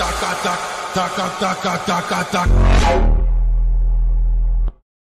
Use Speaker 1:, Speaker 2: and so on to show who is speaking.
Speaker 1: タカタカタカタカタカタカ